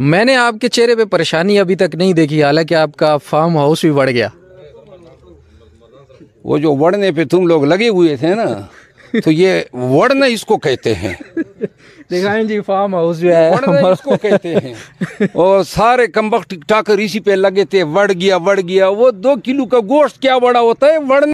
मैंने आपके चेहरे पे परेशानी अभी तक नहीं देखी हालाँकि आपका फार्म हाउस भी बढ़ गया। वो जो वड़ने पे तुम लोग लगे हुए थे ना तो ये वड़ना इसको कहते हैं। दिखाएँ जी फार्म हाउस जो है। वड़ना इसको कहते हैं। और सारे कम्बक टिकटाकर इसी पे लगे थे वड़ गया वड़ गया वो दो किलो का गोश्त क्या बड़ा होता है वड़ने